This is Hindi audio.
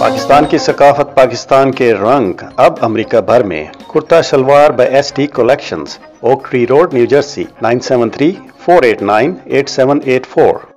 पाकिस्तान की सकाफत पाकिस्तान के रंग अब अमेरिका भर में। Kurta Shalwar by ST Collections, Oak Tree Road, New Jersey 973 489 8784.